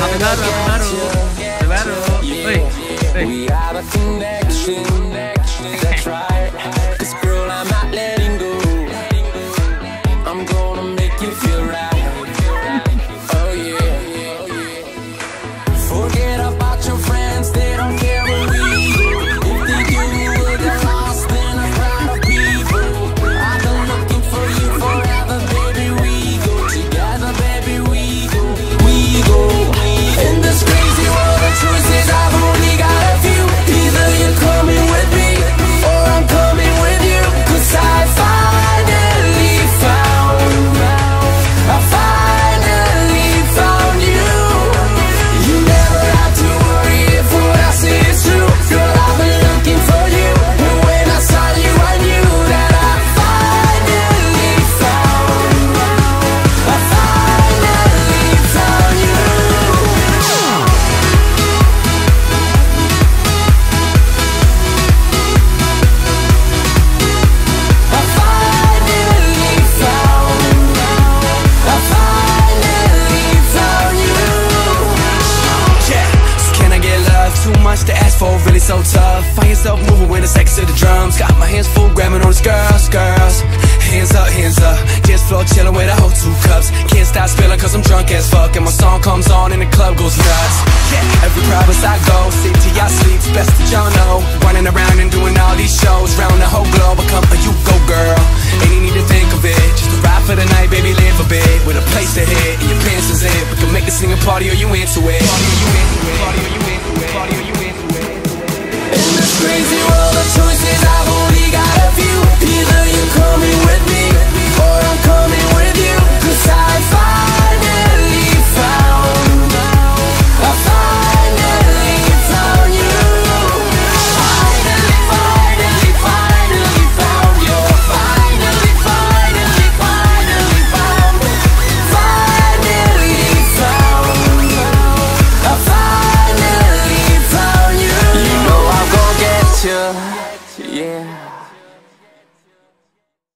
Baru. Happy baru. Woi, woi. We have a connection, that's Too much to ask for, really so tough. Find yourself moving when the sex to the drums. Got my hands full, grabbing on these girls, girls. Hands up, hands up. Dance floor chilling with a whole two cups. Can't stop spilling cause I'm drunk as fuck. And my song comes on and the club goes nuts. Yeah, every province I go, city I sleep, best that y'all know. Running around and doing all these place and your pants is in. We can make this thing a party or you into it. Party or you into it. Party or you into it. Party or you into it.